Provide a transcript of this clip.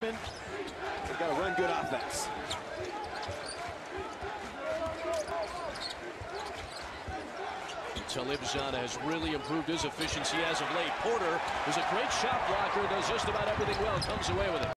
They've got to run good offense. Talib Zana has really improved his efficiency as of late. Porter is a great shot blocker, does just about everything well, comes away with it.